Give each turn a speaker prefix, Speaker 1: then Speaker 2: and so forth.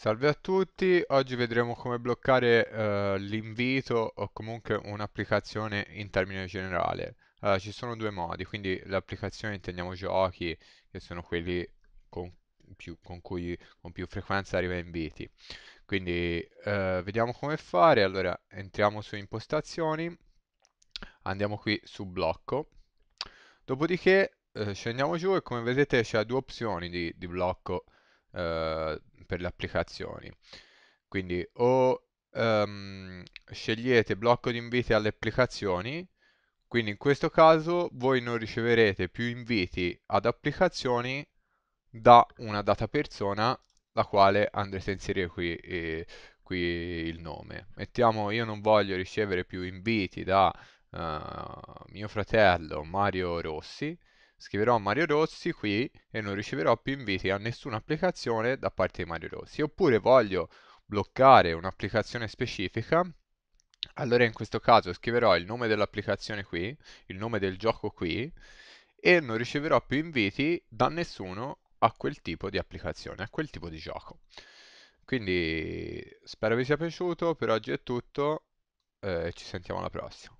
Speaker 1: Salve a tutti, oggi vedremo come bloccare eh, l'invito o comunque un'applicazione in termine generale. Allora, ci sono due modi, quindi l'applicazione intendiamo giochi, che sono quelli con più, con cui con più frequenza arriva inviti. Quindi eh, vediamo come fare, allora entriamo su impostazioni, andiamo qui su blocco, dopodiché eh, scendiamo giù e come vedete c'è due opzioni di, di blocco eh, per le applicazioni. Quindi o um, scegliete blocco di inviti alle applicazioni, quindi in questo caso voi non riceverete più inviti ad applicazioni da una data persona la quale andrete a inserire qui, eh, qui il nome. Mettiamo io non voglio ricevere più inviti da uh, mio fratello Mario Rossi, scriverò Mario Rossi qui e non riceverò più inviti a nessuna applicazione da parte di Mario Rossi. Oppure voglio bloccare un'applicazione specifica, allora in questo caso scriverò il nome dell'applicazione qui, il nome del gioco qui e non riceverò più inviti da nessuno a quel tipo di applicazione, a quel tipo di gioco. Quindi spero vi sia piaciuto, per oggi è tutto, eh, ci sentiamo alla prossima.